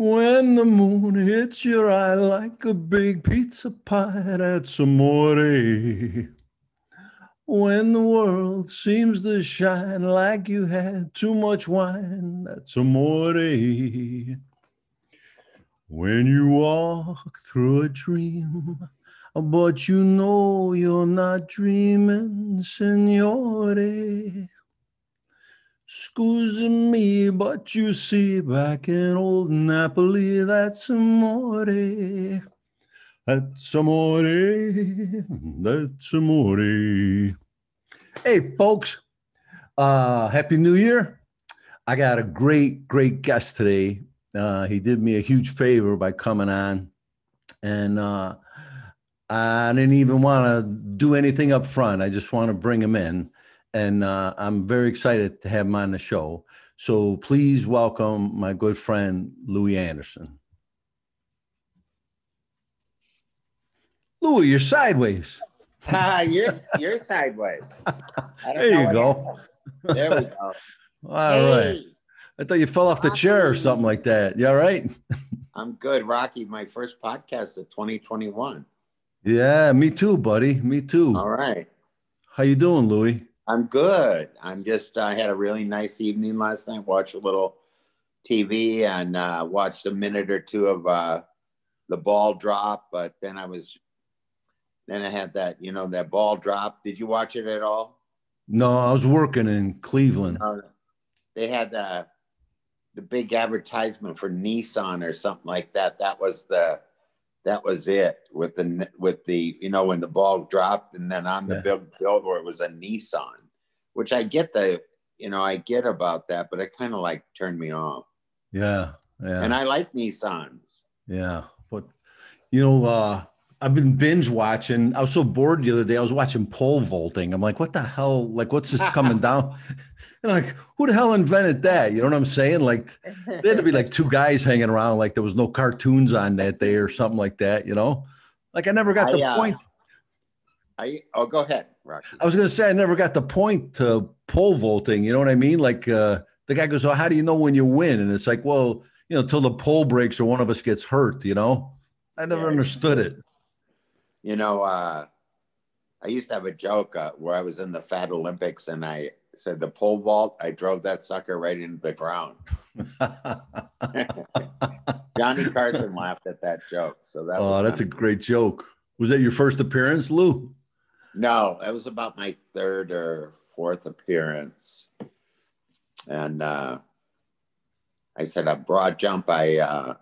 When the moon hits your eye like a big pizza pie, that's amore. When the world seems to shine like you had too much wine, that's amore. When you walk through a dream, but you know you're not dreaming, signore. Excuse me, but you see, back in old Napoli, that's amore. That's amore. That's amore. Hey, folks. Uh, Happy New Year. I got a great, great guest today. Uh, he did me a huge favor by coming on. And uh, I didn't even want to do anything up front. I just want to bring him in and uh, I'm very excited to have him on the show. So please welcome my good friend Louie Anderson. Louie, you're sideways. you're you're sideways. There you go. There we go. All hey. right. I thought you fell off the Rocky. chair or something like that. You all right? I'm good, Rocky. My first podcast of 2021. Yeah, me too, buddy. Me too. All right. How you doing, Louie? I'm good. I'm just, I had a really nice evening last night, watched a little TV and uh, watched a minute or two of uh, the ball drop. But then I was, then I had that, you know, that ball drop. Did you watch it at all? No, I was working in Cleveland. Uh, they had the, the big advertisement for Nissan or something like that. That was the, that was it with the with the you know when the ball dropped and then on the yeah. billboard was a Nissan, which I get the you know I get about that, but it kind of like turned me off. Yeah, yeah. And I like Nissans. Yeah, but you know, uh, I've been binge watching. I was so bored the other day. I was watching pole vaulting. I'm like, what the hell? Like, what's this coming down? And like, who the hell invented that? You know what I'm saying? Like, there had to be like two guys hanging around, like there was no cartoons on that day or something like that. You know, like I never got the uh, point. I oh, go ahead, Rocky. I was gonna say I never got the point to pole vaulting. You know what I mean? Like, uh, the guy goes, "Oh, how do you know when you win?" And it's like, well, you know, till the pole breaks or one of us gets hurt. You know, I never yeah, understood it. You know, uh, I used to have a joke uh, where I was in the Fat Olympics and I said the pole vault, I drove that sucker right into the ground. Johnny Carson laughed at that joke. So that Oh, that's a great joke. Was that your first appearance, Lou? No, that was about my third or fourth appearance. And uh, I said a broad jump. I uh,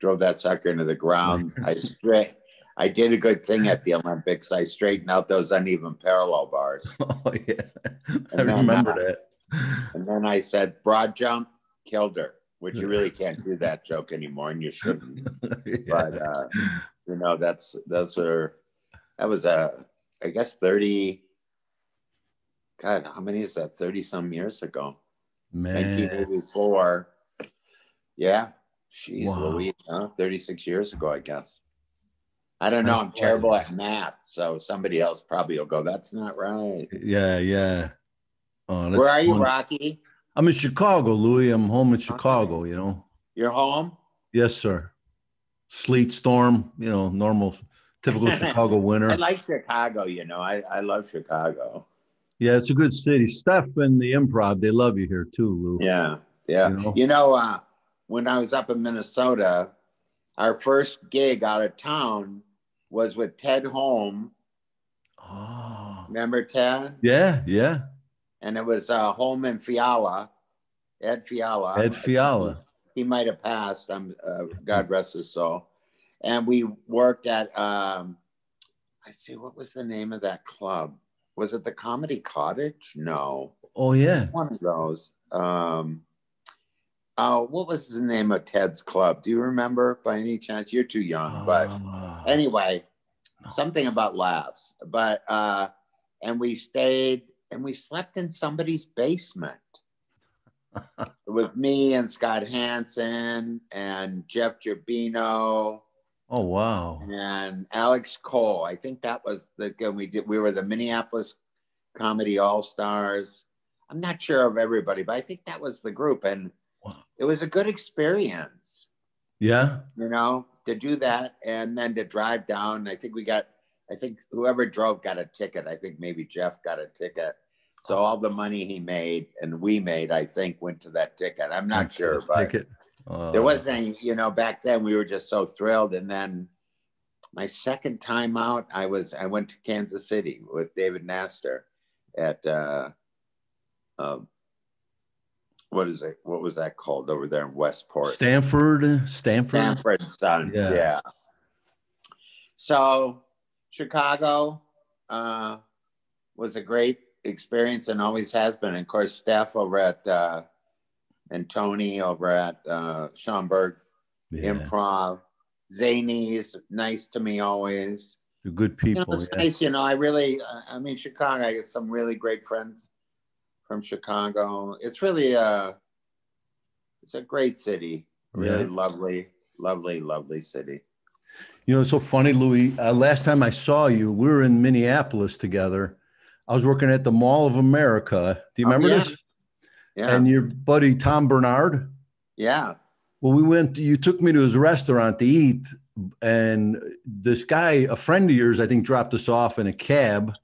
drove that sucker into the ground. I straight I did a good thing at the Olympics. I straightened out those uneven parallel bars. Oh yeah, I remember uh, that. And then I said, "Broad jump killed her," which you really can't do that joke anymore, and you shouldn't. yeah. But uh, you know, that's those are that was a I guess thirty. God, how many is that? Thirty some years ago. Man, 1984. Yeah, she's wow. Louise, huh? Thirty-six years ago, I guess. I don't know. I'm terrible at math, so somebody else probably will go. That's not right. Yeah, yeah. Oh, Where are you, Rocky? I'm in Chicago, Louie. I'm home in Chicago. You know. You're home. Yes, sir. Sleet, storm. You know, normal, typical Chicago winter. I like Chicago. You know, I I love Chicago. Yeah, it's a good city. Steph and the Improv, they love you here too, Lou. Yeah, yeah. You know, you know uh, when I was up in Minnesota, our first gig out of town was with Ted Holm. Oh. Remember Ted? Yeah, yeah. And it was uh, Holm and Fiala, Ed Fiala. Ed Fiala. He, might have passed. I'm, uh, God rest his soul. And we worked at, um, I see, what was the name of that club? Was it the Comedy Cottage? No. Oh, yeah. One of those. Um, uh, what was the name of Ted's club? Do you remember by any chance? You're too young, but uh, anyway, no. something about laughs. But uh, and we stayed and we slept in somebody's basement with me and Scott Hansen and Jeff Gerbino. Oh wow! And Alex Cole. I think that was the we did. We were the Minneapolis Comedy All Stars. I'm not sure of everybody, but I think that was the group and it was a good experience. Yeah. You know, to do that and then to drive down. I think we got, I think whoever drove got a ticket. I think maybe Jeff got a ticket. So all the money he made and we made, I think, went to that ticket. I'm not sure, but Ticket. Uh, there wasn't any, you know, back then we were just so thrilled. And then my second time out, I was, I went to Kansas City with David Naster at, uh, uh, what is it? What was that called over there in Westport? Stanford. Stanford. Stanford Sons. Yeah. Yeah. So Chicago uh, was a great experience and always has been. And of course, Steph over at uh, and Tony over at uh, Schaumburg Yeah. Improv. Zany is nice to me always. They're good You people. know, it's yeah. nice. You know, I really, I mean, Chicago. I get some really great friends from Chicago. It's really a, it's a great city. Really Yeah. lovely, lovely, lovely city. You know, it's so funny, Louie. Uh, last time I saw you, we were in Minneapolis together. I was working at the Mall of America. Do you Oh, remember yeah. this? Yeah, And your buddy Tom Barnard. yeah. Well, we went. You took me to his restaurant to eat, and this guy, a friend of yours, I think, dropped us off in a cab,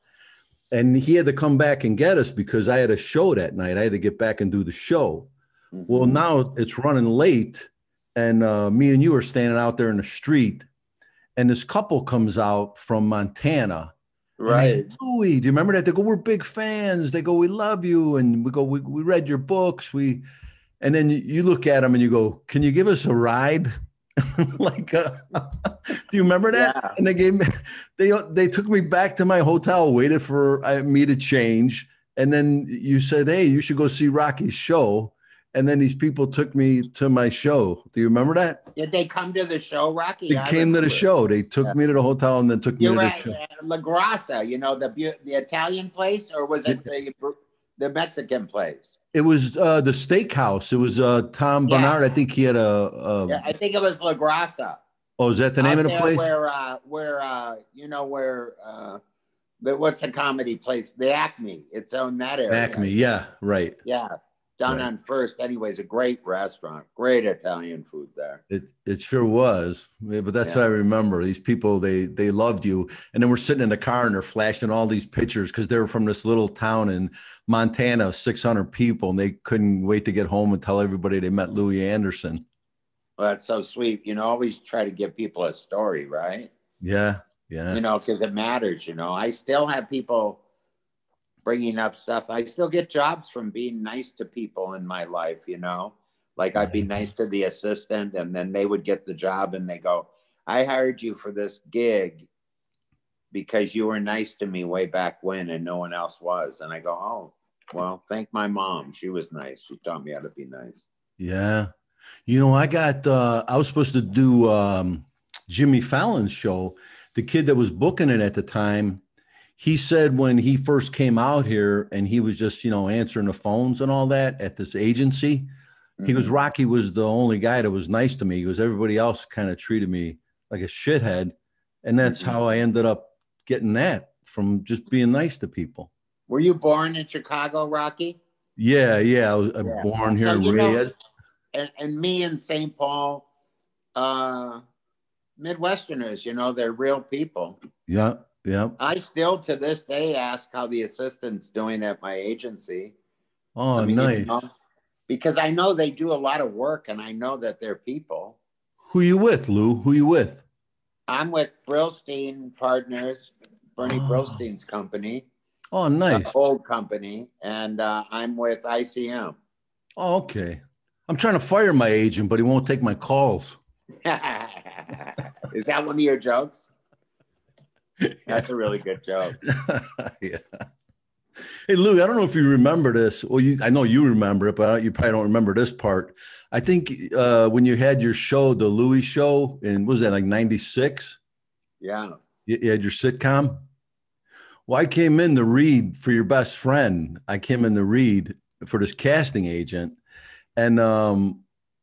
and he had to come back and get us because I had a show that night. I had to get back and do the show. Well, Mhm. now it's running late, and uh, me and you are standing out there in the street, and this couple comes out from Montana. And they, right. Louie, do you remember that? They go, "We're big fans." They go, "We love you," and we go, "We, we read your books." We, and then you, you look at them and you go, "Can you give us a ride?" like, uh, do you remember that? Yeah. And they gave me, they they took me back to my hotel, waited for uh, me to change, and then you said, "Hey, you should go see Rocky's show." And then these people took me to my show. Do you remember that? Did they come to the show, Rocky? They I came to the show. They took Yeah. me to the hotel and then took me You to were the show. La Grassa, you know the the Italian place, or was it the the Mexican place? It was uh, the steakhouse. It was uh, Tom Yeah. Barnard. I think he had a. a Yeah, I think it was La Grassa. oh, is that the name Out of the place? Where uh, where uh, you know where uh, the what's the comedy place? The Acme. It's on that area. Acme. Yeah, right. Yeah, down Right. on First. Anyways, a great restaurant, great Italian food there. It it sure was. Yeah, but that's Yeah. what I remember. These people they they loved you, and then we're sitting in the car and they're flashing all these pictures because they were from this little town in Montana, six hundred people, and they couldn't wait to get home and tell everybody they met Louie Anderson. Well, that's so sweet. You know, always try to give people a story, right? Yeah, yeah, you know, because it matters. You know, I still have people bringing up stuff. I still get jobs from being nice to people in my life. You know, like I'd be nice to the assistant, and then they would get the job, and they go, "I hired you for this gig because you were nice to me way back when, and no one else was." And I go, "Oh, well, thank my mom. She was nice. She taught me how to be nice." yeah. You know, I got. uh I was supposed to do um Jimmy Fallon's show. The kid that was booking it at the time, he said when he first came out here and he was just you know answering the phones and all that at this agency. He goes. Rocky was the only guy that was nice to me. He goes, everybody else kind of treated me like a shithead. And that's Mhm. how I ended up getting that from just being nice to people. "Were you born in Chicago, Rocky?" Yeah, yeah. I was Yeah. born here So, and you know, and, and me and St. Paul, uh, Midwesterners, you know, they're real people. Yeah, yeah. I still to this day ask how the assistant's doing at my agency. Oh, I mean, you nice. know, because I know they do a lot of work and I know that they're people. Who you with, Lou? Who you with? I'm with Brillstein Partners, Bernie Oh. Brillstein's company, Oh, nice. old company, and uh, I'm with ICM. Oh, okay. I'm trying to fire my agent, but he won't take my calls. Is that one of your jokes? That's a really good joke. yeah. Hey, Lou, I don't know if you remember this. Well, you, I know you remember it, but you probably don't remember this part. I think uh, when you had your show, the Louie show, and was that like 96? Yeah. You, you had your sitcom? Well, I came in to read for your best friend. I came in to read for this casting agent. And um,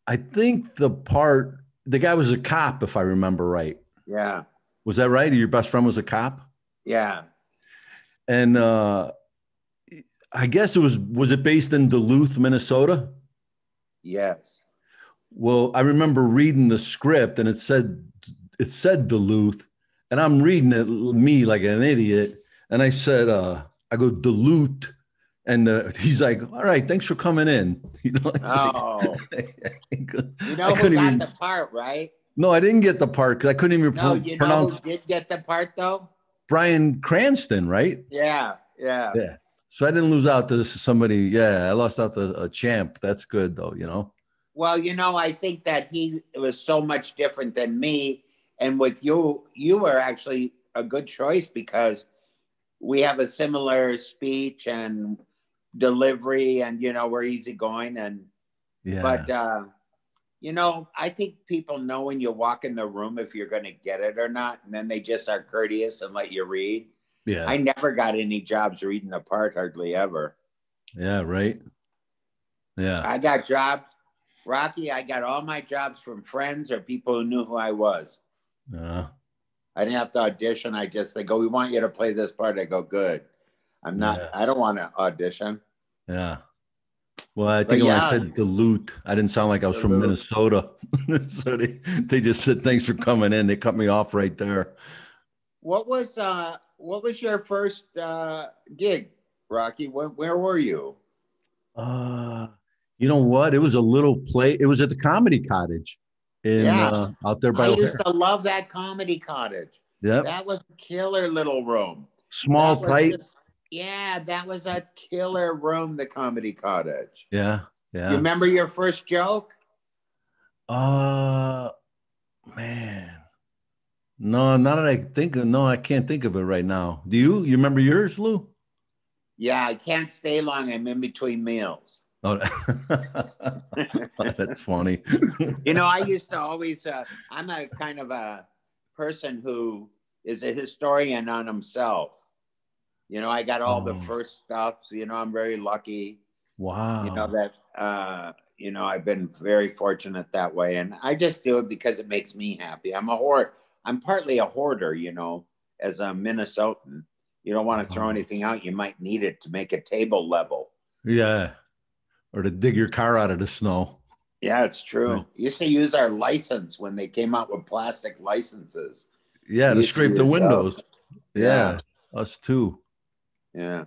I think the part, the guy was a cop, if I remember right. Yeah. Was that right? Your best friend was a cop? Yeah. And uh, I guess it was was it based in Duluth, Minnesota? Yes. Well, I remember reading the script and it said it said Duluth, and I'm reading it me like an idiot, and I said, uh, I go Duluth, and uh, he's like, "All right, thanks for coming in." You know. Oh. Like, you know who got even, the part, right? No, I didn't get the part because I couldn't even no, you pronounce. Know who did get the part though? Bryan Cranston, right? Yeah, yeah, yeah. So I didn't lose out to somebody. Yeah, I lost out to a champ. That's good though, you know. Well, you know, I think that he was so much different than me, and with you, you were actually a good choice because we have a similar speech and delivery, and you know, we're easygoing, and yeah. But uh, you know, I think people know when you walk in the room if you're going to get it or not, and then they just are courteous and let you read. Yeah. I never got any jobs reading a part, hardly ever. Yeah, right. Yeah. I got jobs, Rocky. I got all my jobs from friends or people who knew who I was. Uh, I didn't have to audition. I just they go, "We want you to play this part." I go, "Good." I'm not. Yeah. I don't want to audition. Yeah. Well, I think yeah. I said Duluth, I didn't sound like I was from Minnesota. so they, they just said thanks for coming in. They cut me off right there. What was uh what was your first uh gig, Rocky? Where, where were you? Uh you know what? It was a little play. It was at the comedy cottage in yeah. uh, out there by I used to love that comedy cottage. Yeah. That was a killer little room. Small, tight. Just, yeah, that was a killer room, the comedy cottage. Yeah, yeah. You remember your first joke? Uh man. No, not that I think of no, I can't think of it right now. Do you? You remember yours, Lou? Yeah, I can't stay long. I'm in between meals. Oh, that's funny. you know, I used to always, uh, I'm a kind of a person who is a historian on himself. You know, I got all oh. the first stuff. So, you know, I'm very lucky. Wow. You know, that, uh, you know, I've been very fortunate that way. And I just do it because it makes me happy. I'm a hoarder. I'm partly a hoarder, you know, as a Minnesotan. You don't want to throw uh-huh. anything out. You might need it to make a table level. Yeah. Or to dig your car out of the snow. Yeah, it's true. Right. Used to use our license when they came out with plastic licenses. Yeah, to scrape the windows. Yeah, yeah, us too. Yeah.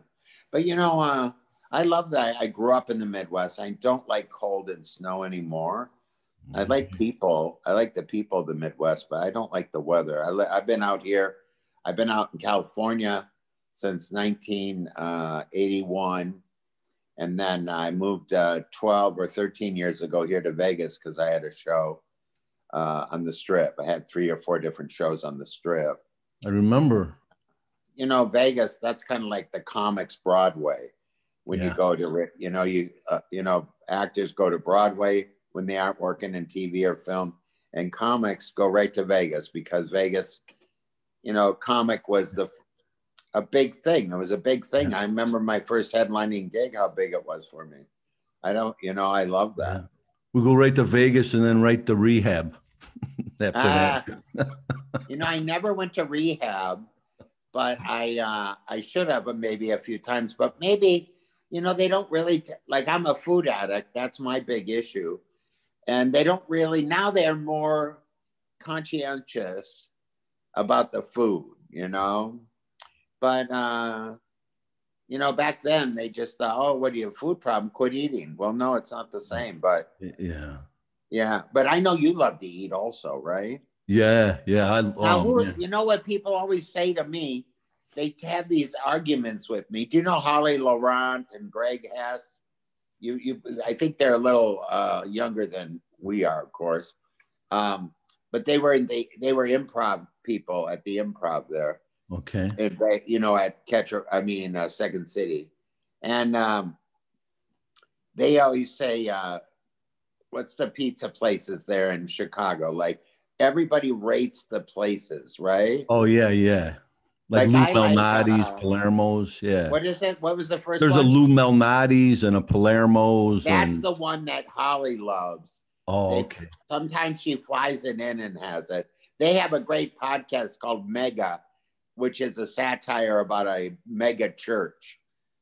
But you know, uh, I love that. I grew up in the Midwest. I don't like cold and snow anymore. I mm-hmm. like people. I like the people of the Midwest, but I don't like the weather. I li- I've been out here. I've been out in California since 1981. Uh, and then I moved uh, 12 or 13 years ago here to Vegas because I had a show uh, on the strip. I had three or four different shows on the strip. I remember you know, Vegas, that's kind of like the comics Broadway. When yeah. you go to, you know, you, uh, you know, actors go to Broadway when they aren't working in TV or film, and comics go right to Vegas because Vegas, you know, comic was the a big thing. It was a big thing. Yeah. I remember my first headlining gig, how big it was for me. I don't, you know, I love that. Yeah. We go right to Vegas and then right to rehab after uh, that. you know, I never went to rehab but I uh, I should have maybe a few times. But maybe you know they don't really t- like I'm a food addict. That's my big issue, and they don't really now they're more conscientious about the food. You know, but uh, you know back then they just thought, oh, what do you have food problem? Quit eating. Well, no, it's not the same. But yeah, yeah. But I know you love to eat also, right? Yeah, yeah. I, now, um, who, yeah. you know what people always say to me? They have these arguments with me. Do you know Holly Laurent and Greg Hess? You, you. I think they're a little uh, younger than we are, of course. Um, but they were they they were improv people at the improv there. Okay. And they, you know, at Catcher, I mean, uh, Second City, and um, they always say, uh, "What's the pizza places there in Chicago?" Like everybody rates the places, right? Oh yeah, yeah. Like, like Lou Malnati's, uh, Palermo's, yeah. What is it? What was the first? There's one? a Lou Malnati's and a Palermo's. That's and... the one that Holly loves. Oh, they, okay. Sometimes she flies it in and has it. They have a great podcast called Mega, which is a satire about a mega church.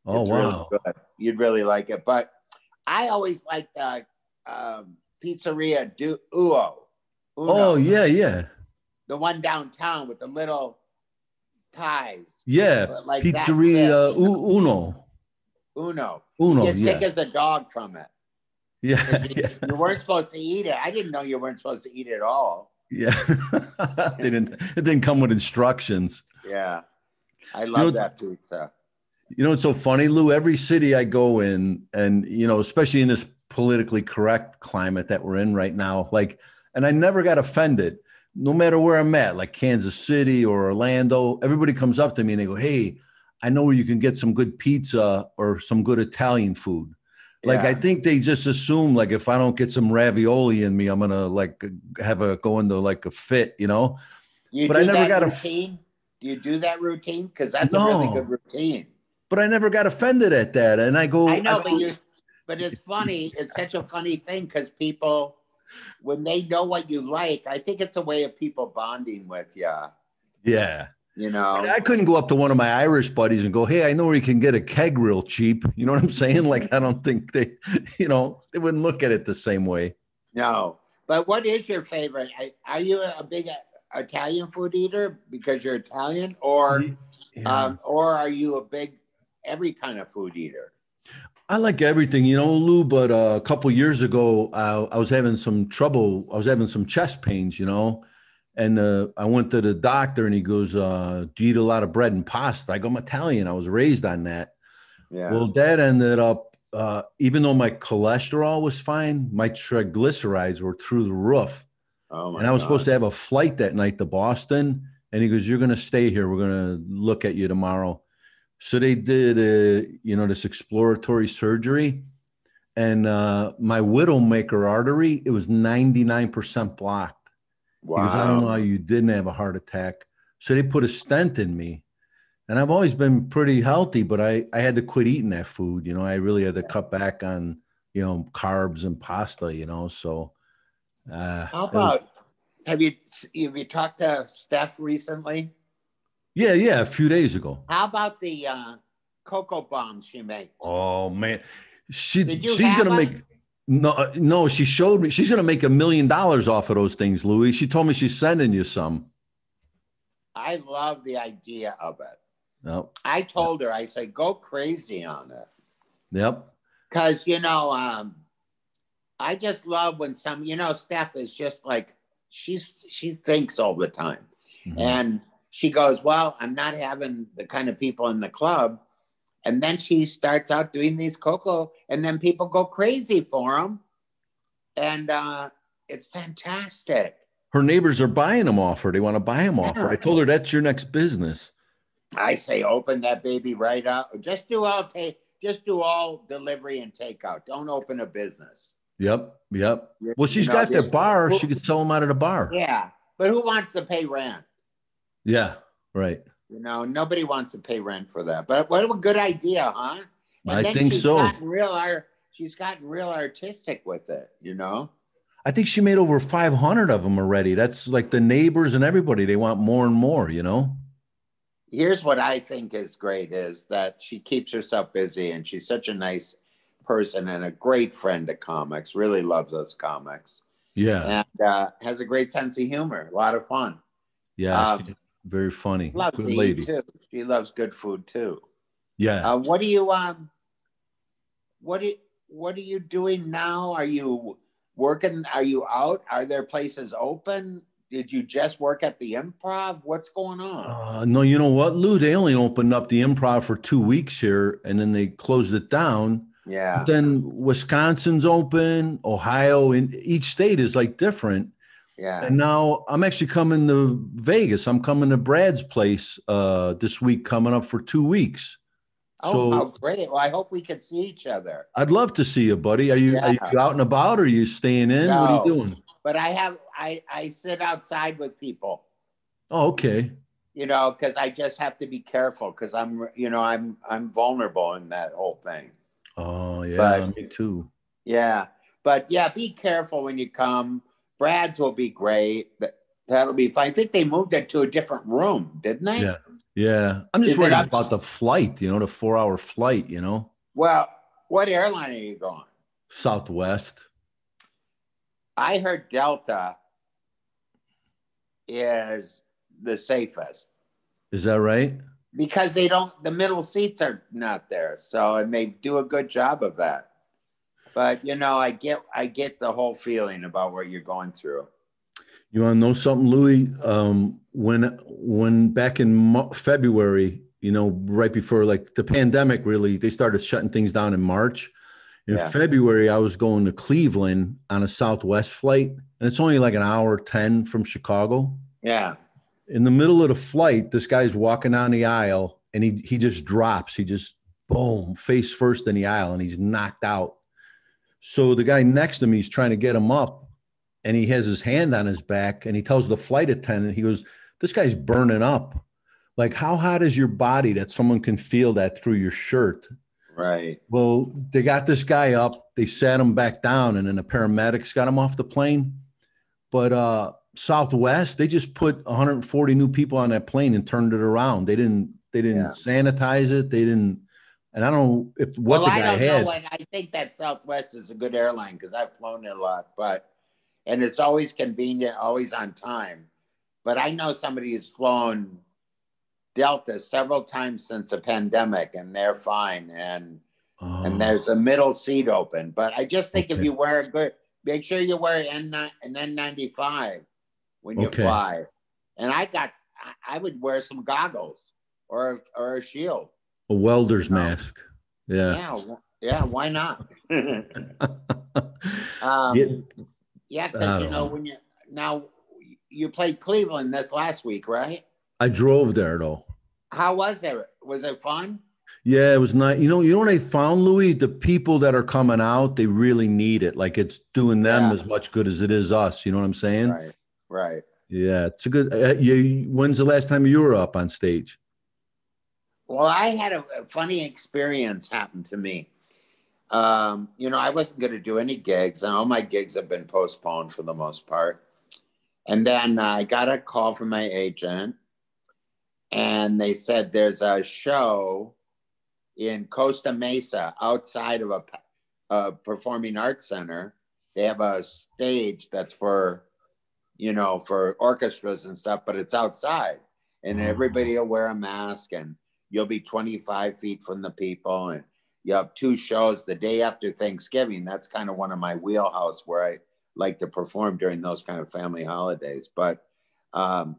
Oh, it's wow. Really You'd really like it. But I always like uh, um, Pizzeria Du Uo. Uno, oh yeah, yeah. The one downtown with the little pies. Yeah, like Pizzeria Uno. Uno. Uno. You get sick as a dog from it. Yeah, you, yeah. you weren't supposed to eat it. I didn't know you weren't supposed to eat it at all. Yeah, it didn't. It didn't come with instructions. Yeah, I love you know, that pizza. You know, it's so funny, Lou. Every city I go in, and you know, especially in this politically correct climate that we're in right now, like, and I never got offended, no matter where I'm at, like Kansas City or Orlando. Everybody comes up to me and they go, "Hey, I know where you can get some good pizza or some good Italian food." Like yeah. I think they just assume like if I don't get some ravioli in me, I'm gonna like have a go into like a fit, you know. You but I never got routine? a. Do you do that routine? Because that's no. a really good routine. But I never got offended at that, and I go. I know, I go, but you. But it's funny. It's such a funny thing because people, when they know what you like, I think it's a way of people bonding with you. Yeah. You know, I couldn't go up to one of my Irish buddies and go, "Hey, I know where you can get a keg real cheap." You know what I'm saying? Like, I don't think they, you know, they wouldn't look at it the same way. No, but what is your favorite? Are you a big Italian food eater because you're Italian, or, yeah. um, or are you a big every kind of food eater? I like everything, you know, Lou. But uh, a couple years ago, uh, I was having some trouble. I was having some chest pains, you know and uh, I went to the doctor and he goes, uh, Do you eat a lot of bread and pasta? I go, I'm Italian. I was raised on that. Yeah. Well, that ended up, uh, even though my cholesterol was fine, my triglycerides were through the roof. Oh and I was God. supposed to have a flight that night to Boston. And he goes, You're going to stay here. We're going to look at you tomorrow. So they did, uh, you know, this exploratory surgery. And uh, my widowmaker artery, it was 99% blocked. Wow. Because I don't know how you didn't have a heart attack. So they put a stent in me. And I've always been pretty healthy, but I, I had to quit eating that food. You know, I really had to cut back on, you know, carbs and pasta, you know. So uh, how about have you have you talked to Steph recently? Yeah, yeah, a few days ago. How about the uh, cocoa bombs she makes? Oh man, she she's gonna make no, no, she showed me. She's going to make a million dollars off of those things, Louie. She told me she's sending you some. I love the idea of it. Yep. I told her, I said, go crazy on it. Yep. Because, you know, um, I just love when some, you know, Steph is just like, she's, she thinks all the time. Mm-hmm. And she goes, well, I'm not having the kind of people in the club and then she starts out doing these cocoa, and then people go crazy for them. And uh, it's fantastic. Her neighbors are buying them off her. They want to buy them off her. I told her that's your next business. I say open that baby right up. Just do all take just do all delivery and takeout. Don't open a business. Yep. Yep. Well, she's you know, got the bar. Who, she could sell them out of the bar. Yeah. But who wants to pay rent? Yeah. Right. You know, nobody wants to pay rent for that. But what a good idea, huh? And I think she's so. Gotten real art, she's gotten real artistic with it, you know? I think she made over 500 of them already. That's like the neighbors and everybody. They want more and more, you know? Here's what I think is great is that she keeps herself busy and she's such a nice person and a great friend to comics, really loves us comics. Yeah. And uh, has a great sense of humor, a lot of fun. Yeah. Um, very funny. Loves good lady. too. She loves good food too. Yeah. Uh, what do you um? What do What are you doing now? Are you working? Are you out? Are there places open? Did you just work at the improv? What's going on? Uh, no, you know what, Lou? They only opened up the improv for two weeks here, and then they closed it down. Yeah. But then Wisconsin's open, Ohio, and each state is like different. Yeah. And now I'm actually coming to Vegas. I'm coming to Brad's place uh, this week, coming up for two weeks. Oh, so, how great! Well, I hope we can see each other. I'd love to see you, buddy. Are you, yeah. are you out and about? Or are you staying in? No, what are you doing? But I have I I sit outside with people. Oh, okay. You know, because I just have to be careful because I'm you know I'm I'm vulnerable in that whole thing. Oh yeah, but, me too. Yeah, but yeah, be careful when you come Brad's will be great. That'll be fine. I think they moved it to a different room, didn't they? Yeah. Yeah. I'm just Is worried about the flight, you know, the four hour flight, you know? Well, what airline are you going? Southwest. I heard Delta is the safest. Is that right? Because they don't, the middle seats are not there. So, and they do a good job of that. But you know, I get, I get the whole feeling about what you're going through. You want to know something, Louie? Um, when, when back in February, you know, right before like the pandemic, really, they started shutting things down in March. In Yeah. February, I was going to Cleveland on a Southwest flight, and it's only like an hour 10 from Chicago. Yeah. In the middle of the flight, this guy's walking down the aisle and he, he just drops. He just, boom, face first in the aisle, and he's knocked out. So the guy next to me is trying to get him up, and he has his hand on his back, and he tells the flight attendant, he goes, This guy's burning up. Like, how hot is your body that someone can feel that through your shirt? Right. Well, they got this guy up, they sat him back down, and then the paramedics got him off the plane. But uh Southwest, they just put 140 new people on that plane and turned it around. They didn't they didn't Yeah. sanitize it. They didn't and I don't know if what well, the I guy don't had. know. And I think that Southwest is a good airline because I've flown it a lot, but and it's always convenient, always on time. But I know somebody who's flown Delta several times since the pandemic, and they're fine. And Oh, and there's a middle seat open. But I just think if you wear a good, make sure you wear N an N95 when you Okay. fly. And I got, I- I would wear some goggles or or a shield. A welder's No. mask. Yeah. Yeah, yeah. Why not? um, Yeah. yeah, because you know know. when you now you played Cleveland this last week, right? I drove there though. How was it? Was it fun? Yeah, it was nice. You know, you know what I found, Louie? The people that are coming out, they really need it. Like it's doing them Yeah. as much good as it is us. You know what I'm saying? Right, right. Yeah, it's a good. Uh, you, when's the last time you were up on stage? Well, I had a, a funny experience happen to me. Um, you know, I wasn't going to do any gigs, and all my gigs have been postponed for the most part. And then I got a call from my agent, and they said there's a show in Costa Mesa outside of a, a performing arts center. They have a stage that's for, you know, for orchestras and stuff, but it's outside, and everybody will wear a mask, and you'll be 25 feet from the people, and you have two shows the day after Thanksgiving. That's kind of one of my wheelhouse where I like to perform during those kind of family holidays. But um,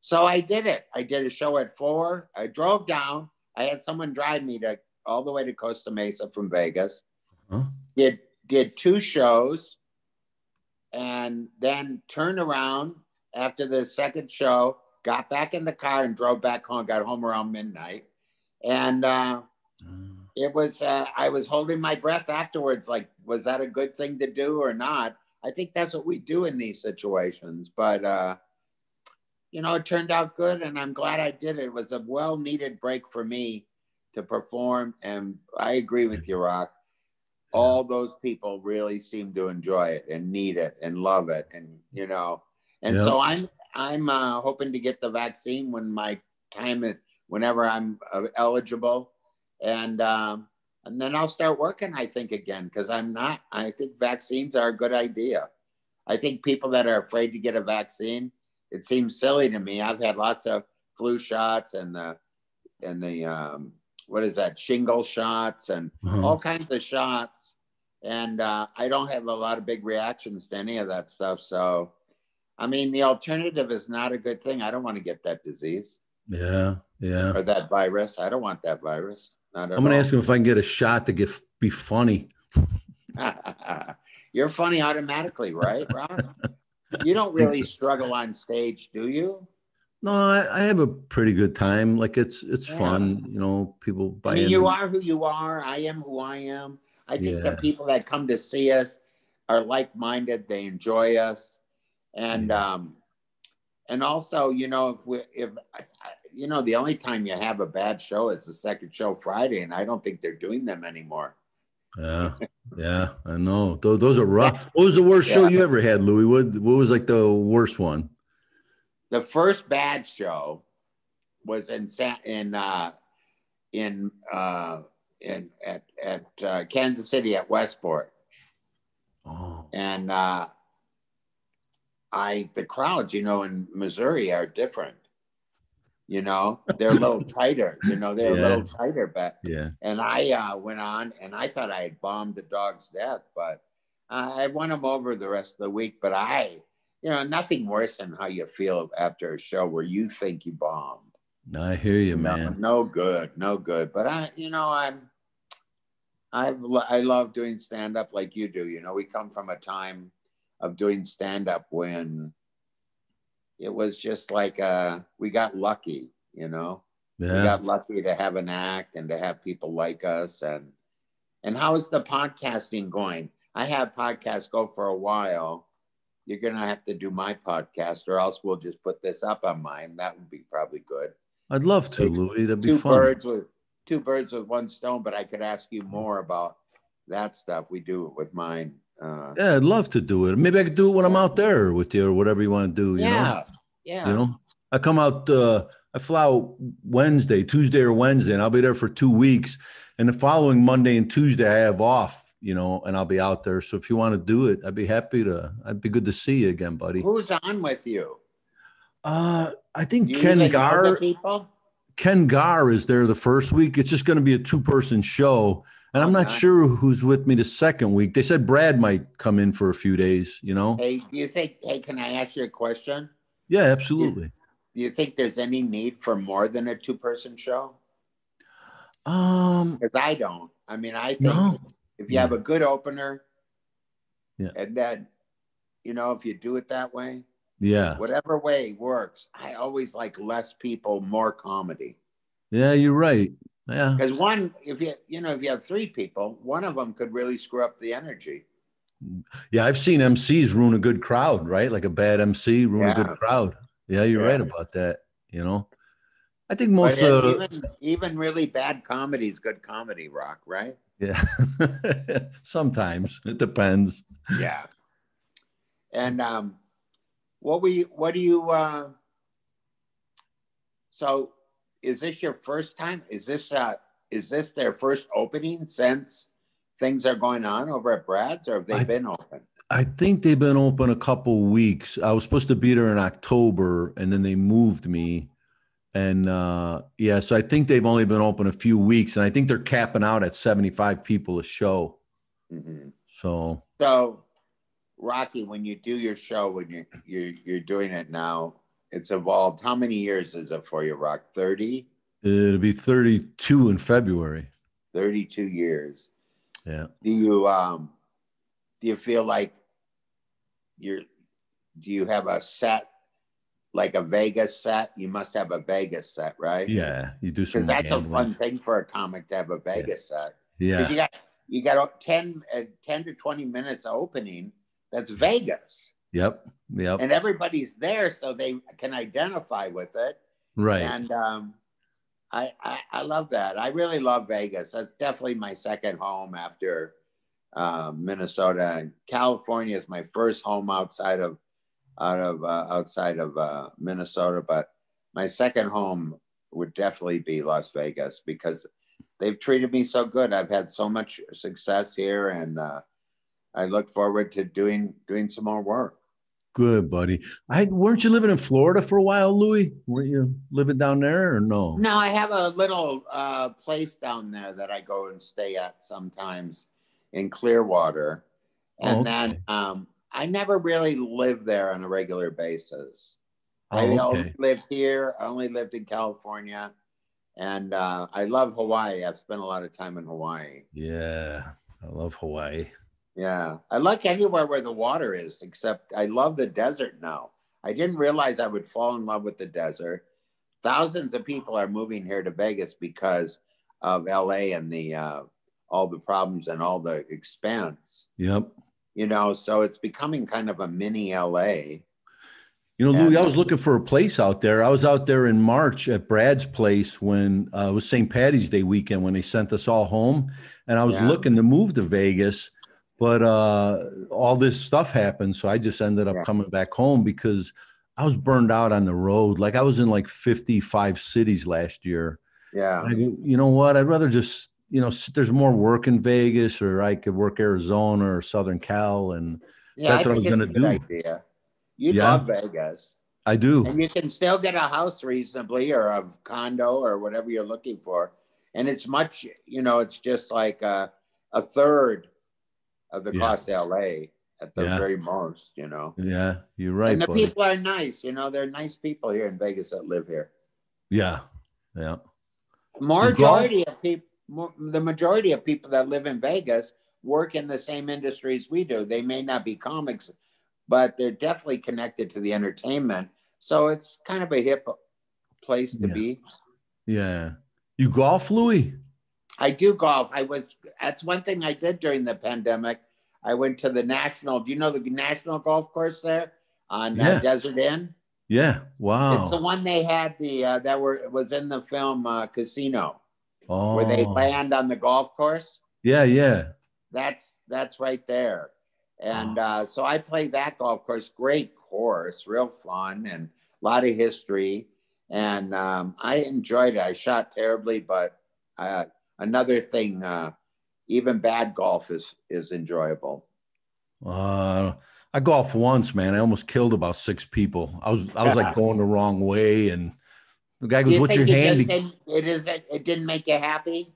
so I did it. I did a show at four. I drove down. I had someone drive me to all the way to Costa Mesa from Vegas. Huh? Did did two shows, and then turned around after the second show. Got back in the car and drove back home. Got home around midnight, and uh, it was uh, I was holding my breath afterwards. Like, was that a good thing to do or not? I think that's what we do in these situations. But uh, you know, it turned out good, and I'm glad I did it. It was a well-needed break for me to perform, and I agree with you, Rock. All those people really seem to enjoy it and need it and love it, and you know, and Yeah. so I'm I'm uh, hoping to get the vaccine when my time is whenever I'm uh, eligible, and um, and then I'll start working. I think again because I'm not. I think vaccines are a good idea. I think people that are afraid to get a vaccine, it seems silly to me. I've had lots of flu shots and the and the um, what is that shingle shots and Uh-huh. all kinds of shots, and uh, I don't have a lot of big reactions to any of that stuff. So, I mean, the alternative is not a good thing. I don't want to get that disease Yeah, yeah. or that virus. I don't want that virus. Not I'm gonna all. ask him if I can get a shot to get be funny. You're funny automatically, right, Ron? you don't really struggle on stage, do you? No, I, I have a pretty good time. Like it's it's Yeah. fun. You know, people buy I mean, you are who you are. I am who I am. I think the people that come to see us are like-minded. They enjoy us, and Yeah. um, and also, you know, if we if you know, the only time you have a bad show is the second show Friday, and I don't think they're doing them anymore. Yeah, yeah, I know. Those, those are rough. What was the worst show you ever had, Louie? What what was like the worst one? The first bad show was in San in uh, in uh, in at at uh, Kansas City at Westport. Oh, and uh, I the crowds, you know, in Missouri are different. You know, they're a little tighter. You know, they're Yeah. a little tighter, but Yeah. and I uh, went on and I thought I had bombed the dog's death, but uh, I won him over the rest of the week. But I, you know, nothing worse than how you feel after a show where you think you bombed. I hear you, No- man. No, good, no good. But I, you know, I'm, I, I love doing stand up like you do. You know, we come from a time of doing stand up when it was just like uh, we got lucky. You know, Yeah. we got lucky to have an act and to have people like us. And and how is the podcasting going? I had podcasts go for a while. You're gonna have to do my podcast, or else we'll just put this up on mine. That would be probably good I'd love to, Louie. That'd be two fun. birds with two birds with one stone. But I could ask you more about that stuff. We do it with mine. Uh, Yeah, I'd love to do it. Maybe I could do it when I'm out there with you or whatever you want to do. You yeah, know, yeah. you know, I come out. Uh, I fly out Wednesday, Tuesday or Wednesday, and I'll be there for two weeks. And the following Monday and Tuesday, I have off. You know, and I'll be out there. So if you want to do it, I'd be happy to. I'd be good to see you again, buddy. Who's on with you? Uh, I think You Ken even Garr. Ken Garr is there the first week. It's just going to be a two person show. And I'm not sure who's with me the second week. They said Brad might come in for a few days, you know? Hey, do you think? Hey, can I ask you a question? Yeah, absolutely. Do you think there's any need for more than a two-person show? Um, Because I don't. I mean, I think no. if you have a good opener, Yeah. and then, you know, if you do it that way, Yeah. whatever way works. I always like less people, more comedy. Yeah, you're right. Yeah. Because one, if you you know, if you have three people, one of them could really screw up the energy. Yeah, I've seen MCs ruin a good crowd, right? Like a bad MC ruin a good crowd. Yeah, you're Yeah. right about that. You know, I think But most, uh, even even really bad comedy is good comedy, rock, right? yeah, sometimes it depends. Yeah. And um, what we what do you? Uh, so, is this your first time? Is this uh, is this their first opening since things are going on over at Brad's, or have they I- been open? I think they've been open a couple weeks. I was supposed to be there in October and then they moved me. And uh yeah, so I think they've only been open a few weeks and I think they're capping out at 75 people a show. Mhm. So So, Rocky, when you do your show, when you're you're you're doing it now, it's evolved. How many years is it for you, Rock? 30? it'll be 32 in February. 32 years. Yeah. Do you um do you feel like you're do you have a set like a Vegas set? You must have a Vegas set, right? Yeah. You do Because that's a fun thing for a comic to have a Vegas set. Yeah. Because you got you got 10, uh, 10 to 20 minutes opening. That's Vegas. Yep. Yep. and everybody's there so they can identify with it. Right. and um, I, I i love that. I really love vegas. That's definitely my second home after uh, minnesota. And california is my first home outside of out of uh, outside of uh, minnesota. But my second home would definitely be las vegas because they've treated me so good. I've had so much success here and uh, i look forward to doing doing some more work Good, buddy. I weren't you living in Florida for a while, Louie? Weren't you living down there or no? No, I have a little uh, place down there that I go and stay at sometimes in Clearwater. And Oh, then um, I never really lived there on a regular basis. Oh, I okay. only lived here, I only lived in California. And uh, I love Hawaii. I've spent a lot of time in Hawaii. Yeah. I love Hawaii. Yeah. I like anywhere where the water is, except I love the desert now. I didn't realize I would fall in love with the desert. Thousands of people are moving here to Vegas because of LA and the uh, all the problems and all the expense. Yep. You know, so it's becoming kind of a mini LA. You know, Louie, I was looking for a place out there. I was out there in March at Brad's place when uh, it was St. Patty's Day weekend when they sent us all home. And I was Yeah. looking to move to Vegas, but uh, all this stuff happened. So I just ended up Yeah. coming back home because I was burned out on the road. Like I was in like 55 cities last year. Yeah. I you know what? I'd rather just, you know, there's more work in Vegas or I could work Arizona or Southern Cal. And Yeah, That's I what I was gonna do. idea. You Yeah. love Vegas. I do. And you can still get a house reasonably or a condo or whatever you're looking for. And it's much, you know, it's just like a, a third of the Yeah. cost of LA at the Yeah. very most, you know. Yeah, you're right. and the buddy. people are nice, you know, they're nice people here in Vegas that live here. Yeah, yeah. Majority of people, the majority of people that live in Vegas work in the same industries we do. They may not be comics, but they're definitely connected to the entertainment. So it's kind of a hip place to Yeah. be. Yeah. You golf, Louie? I do golf. I was that's one thing I did during the pandemic. I went to the national. Do you know the national golf course there on Yeah. uh, Desert Inn? Yeah. Wow. It's the one they had the uh, that were was in the film uh, Casino oh. where they land on the golf course. Yeah, yeah. That's that's right there. And uh, so I played that golf course. Great course, real fun, and a lot of history. And um, I enjoyed it. I shot terribly, but uh, another thing, uh, even bad golf is is enjoyable. Uh, I golfed once, man. I almost killed about six people. I was I was like going the wrong way, and the guy goes, You "What's your think it just handy?" didn't- It is. It didn't make you happy.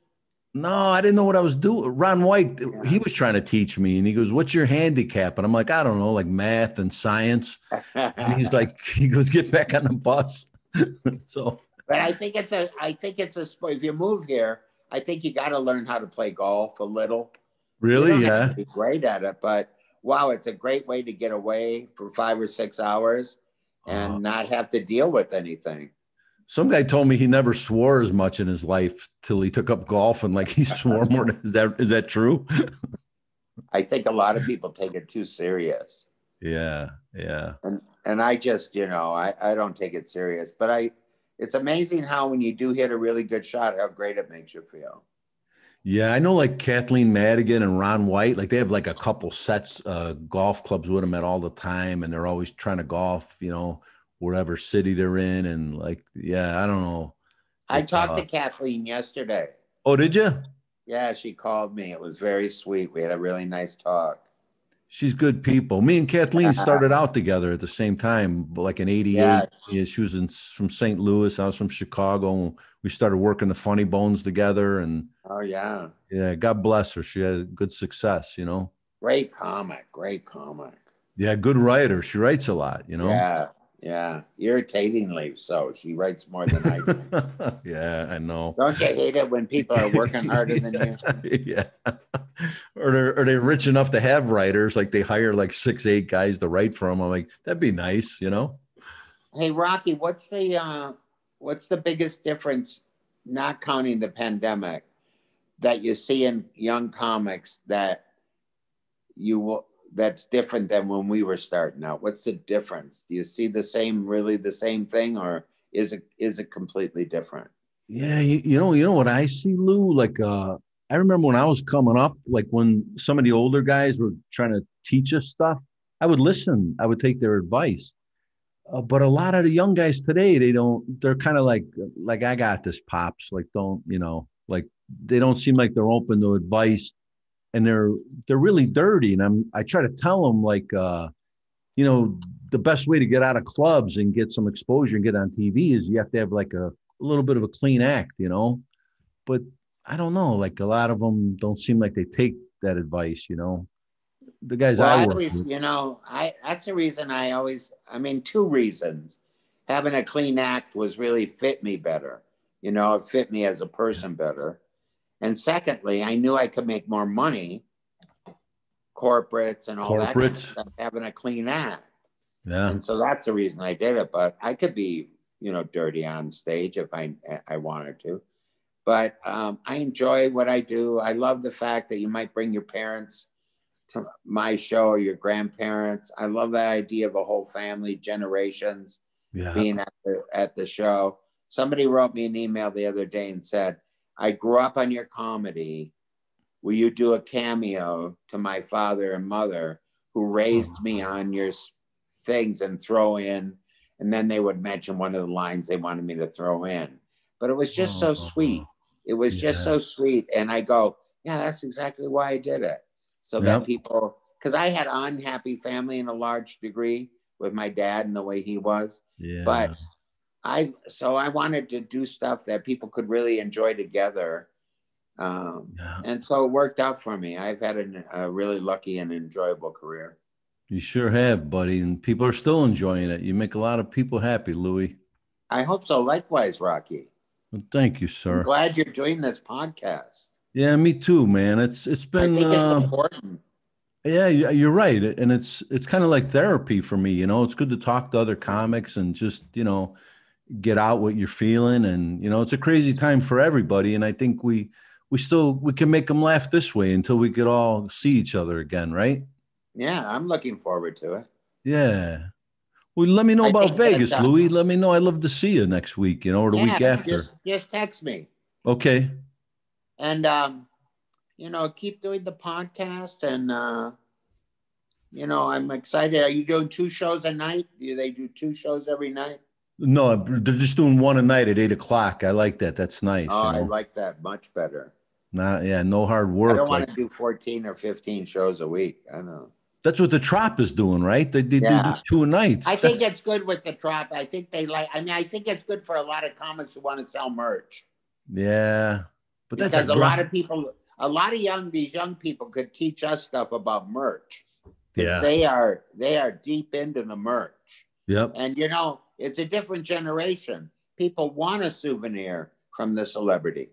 No, I didn't know what I was doing. Ron White, he was trying to teach me, and he goes, "What's your handicap?" And I'm like, "I don't know, like math and science." And he's like, he goes, "Get back on the bus." so But I think it's a. I think it's a sport. If you move here, I think you got to learn how to play golf a little. Really, yeah, be great at it, but wow, it's a great way to get away for five or six hours and Uh, not have to deal with anything. some guy told me he never swore as much in his life till he took up golf, and like he swore more. Is that is that true? I think a lot of people take it too serious, yeah, yeah, and and I just you know I I don't take it serious, but I. It's amazing how when you do hit a really good shot, how great it makes you feel. yeah. I know like Kathleen Madigan and Ron White, like they have like a couple sets uh, golf clubs with them at all the time, and they're always trying to golf, you know, wherever city they're in, and like yeah, I don't know. I talked uh, to Kathleen yesterday. Oh, did you? Yeah, she called me. It was very sweet. We had a really nice talk. She's good people. Me and Kathleen uh-huh. started out together at the same time, like in '88. Yeah. Yeah, she was in, from St. Louis. I was from Chicago. We started working the Funny Bones together, and Oh yeah, yeah, God bless her. She had good success, you know. great comic, great comic. Yeah, good writer. She writes a lot, you know. Yeah, yeah, irritatingly so. She writes more than I do. yeah, I know. Don't you hate it when people are working harder than you? yeah. Or they're, are they rich enough to have writers? Like they hire like six, eight guys to write for them. I'm like, that'd be nice, you know? Hey Rocky, what's the uh, what's the biggest difference, not counting the pandemic, that you see in young comics that you will that's different than when we were starting out? What's the difference? Do you see the same, really the same thing, or is it is it completely different? Yeah, you, you know, you know what I see, Lou? Like uh I remember when I was coming up, like when some of the older guys were trying to teach us stuff, I would listen, I would take their advice. Uh, but a lot of the young guys today, they don't, they're kind of like, like, I got this, pops. Like, don't, you know, like they don't seem like they're open to advice and they're, they're really dirty. And I'm, I try to tell them, like, uh, you know, the best way to get out of clubs and get some exposure and get on TV is you have to have like a, a little bit of a clean act, you know. But I don't know, like a lot of them don't seem like they take that advice, you know. The guys Well, I I work always, with. you know, I that's the reason I always. I mean, two reasons. Having a clean act was really fit me better. You know, it fit me as a person better. And secondly, I knew I could make more money, corporates and all that kind of stuff, having a clean act. Yeah. And so that's the reason I did it. But I could be, you know, dirty on stage if I I wanted to. But um, I enjoy what I do. I love the fact that you might bring your parents to my show or your grandparents. I love that idea of a whole family, generations Yeah. being at the, at the show. Somebody wrote me an email the other day and said, I grew up on your comedy. Will you do a cameo to my father and mother who raised me oh. on your things and throw in? And then they would mention one of the lines they wanted me to throw in. But it was just so Oh. sweet. It was just so sweet. And I go, yeah, that's exactly why I did it. So Yep. that people, because I had unhappy family in a large degree. with my dad and the way he was. Yeah. But I so I wanted to do stuff that people could really enjoy together. Um, Yeah. and so it worked out for me. I've had an, a really lucky and enjoyable career. you sure have, buddy. And people are still enjoying it. You make a lot of people happy, Louie. I hope so. Likewise, Rocky. Well, thank you, I'm sir. glad you're doing this podcast. Yeah, me too, man. It's it's been think it's uh, important. yeah, you- you're right, and it's it's kind of like therapy for me. You know, it's good to talk to other comics and just you know get out what you're feeling, and you know, it's a crazy time for everybody. And I think we we still we can make them laugh this way until we could all see each other again, right? Yeah, I'm looking forward to it. Yeah. Well, let me know I about Vegas, Louie. Let me know. I'd love to see you next week, you know, or the week after. Just, just text me. Okay. And um, you know, keep doing the podcast and uh you know, I'm excited. Are you doing two shows a night? Do they do two shows every night? No, they're just doing one a night at eight o'clock. I like that. That's nice. Oh, you I like that much better. Not, yeah, no hard work. I don't want Like, to do 14 or 15 shows a week. I know. that's what the Trop is doing, right? They, they Yeah. do two nights. I think it's good with the Trop. I think they like. I mean, I think it's good for a lot of comics who want to sell merch yeah, but that's because a, gr- lot of people, a lot of young these young people could teach us stuff about merch. yeah, they are they are deep into the merch, yep, and you know it's a different generation. People want a souvenir from the celebrity.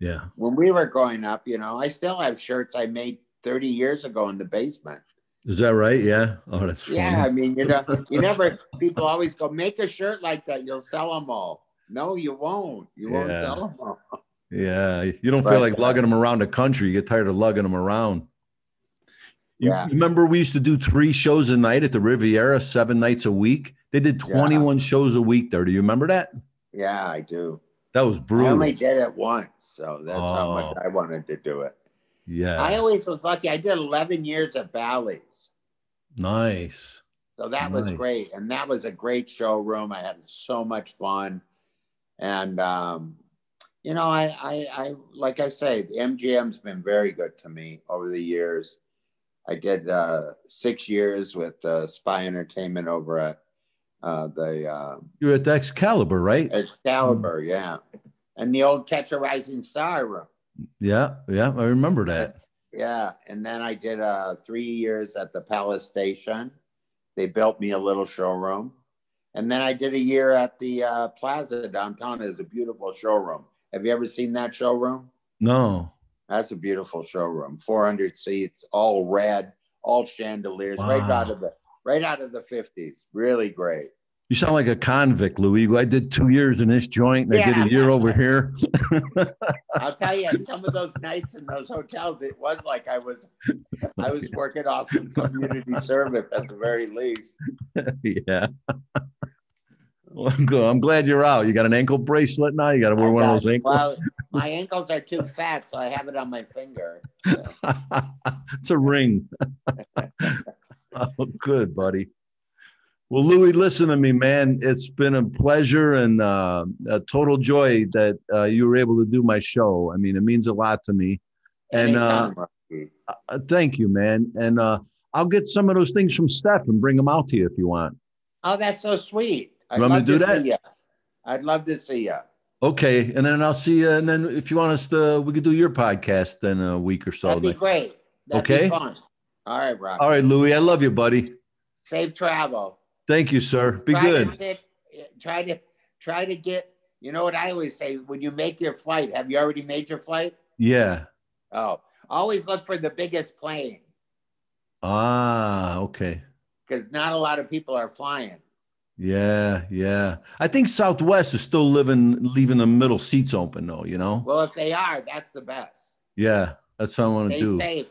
yeah. When we were growing up, you know, I still have shirts I made 30 years ago in the basement. Is that right? Yeah. Oh, that's funny. Yeah, I mean, you know, you never. People always go, make a shirt like that. You'll sell them all. No, you won't. You won't Yeah. sell them all. Yeah, you don't Right. feel like lugging them around the country. You get tired of lugging them around. You Yeah. remember we used to do three shows a night at the Riviera, seven nights a week. They did Yeah. 21 shows a week there. Do you remember that? Yeah, I do. That was brutal. I only did it once, so that's how much Oh. I wanted to do it. yeah. I always was lucky. I did 11 years at Bally's, nice. so that was great, and that was a great showroom. I had so much fun, and um, you know, I, I, I, like I say, MGM's been very good to me over the years. I did uh, six years with uh, Spy Entertainment over at uh, the uh, You're at the Excalibur, right? Excalibur, yeah, and the old Catch a Rising Star room. Yeah, yeah. I remember that. Yeah, and then I did uh, three years at the Palace Station. They built me a little showroom, and then I did a year at the uh, Plaza downtown. It's a beautiful showroom. Have you ever seen that showroom? No. That's a beautiful showroom. 400 seats, all red, all chandeliers, right out of the right out of the 50s. Really great. You sound like a convict, Louie. I did two years in this joint and I did a year over here. I'll tell you, some of those nights in those hotels, it was like I was I was working off some community service at the very least. yeah. Well. I'm glad you're out. You got an ankle bracelet now. You got to wear I one of those ankles. Well, my ankles are too fat, so I have it on my finger. So, it's a ring. oh, good, buddy. Well, Louie, listen to me, man. It's been a pleasure and uh, a total joy that uh, you were able to do my show. I mean, it means a lot to me. And uh, uh, thank you, man. And uh, I'll get some of those things from Steph and bring them out to you if you want. oh, that's so sweet. I'd you want me to do to that? ya. I'd love to see you. Okay, and then I'll see you. And then if you want us to, we could do your podcast in a week or so. That'd be great. That'd Okay. be fun. All right, Rocky. All right, Louie, I love you, buddy. Safe travel. Thank you, sir. Be try good. To sit, try to try to get. You know what I always say when you make your flight. Have you already made your flight? Yeah. Oh, always look for the biggest plane Ah, okay. because not a lot of people are flying. Yeah, yeah. I think Southwest is still living, leaving the middle seats open, though. You know. Well, if they are, that's the best. Yeah, that's what I want to do. Stay safe.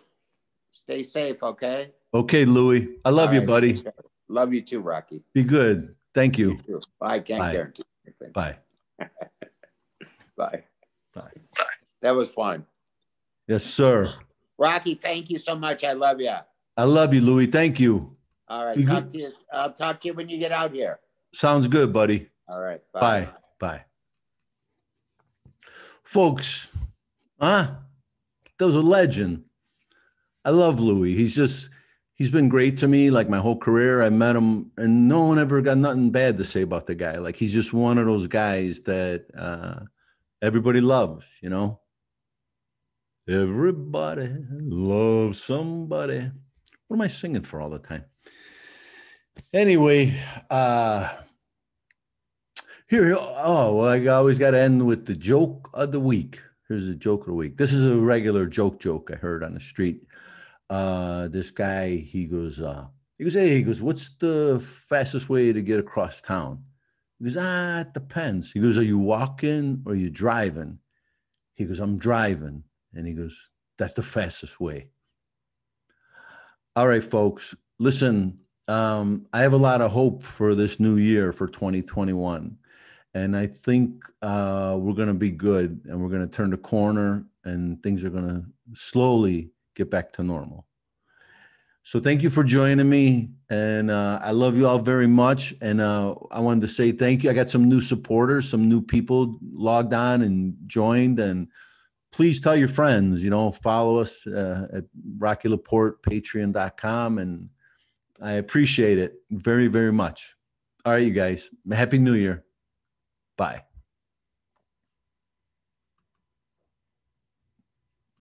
Stay safe, okay? Okay, Louie. I love All you, right, buddy. Love you too, Rocky. Be good. Thank you. too. I can't Bye. guarantee anything. Bye. Bye. Bye. That was fun. Yes, sir. Rocky, thank you so much. I love you. I love you, Louie. Thank you. All right. Talk to you. I'll talk to you when you get out here. Sounds good, buddy. All right. Bye. Bye. Folks, huh? That was a legend. I love Louie. He's just, he's been great to me like my whole career. I met him and no one ever got nothing bad to say about the guy. Like he's just one of those guys that uh, everybody loves, you know. Everybody loves somebody. What am I singing for all the time? Anyway, uh here oh well, I always got to end with the joke of the week. Here's a joke of the week. This is a regular joke joke I heard on the street uh, this guy, he goes, uh, he goes, hey, he goes, what's the fastest way to get across town? He goes, ah, it depends. He goes, are you walking or are you driving? He goes, I'm driving. And he goes, that's the fastest way. All right, folks, listen, um, I have a lot of hope for this new year for 2021. And I think uh, we're going to be good and we're going to turn the corner and things are going to slowly get back to normal. So thank you for joining me, and uh, I love you all very much. And uh, I wanted to say thank you. I got some new supporters, some new people logged on and joined, and please tell your friends. You know, follow us uh, at Rocky LaPorte, Patreon.com, and I appreciate it very, very much. All right, you guys. Happy New Year. Bye.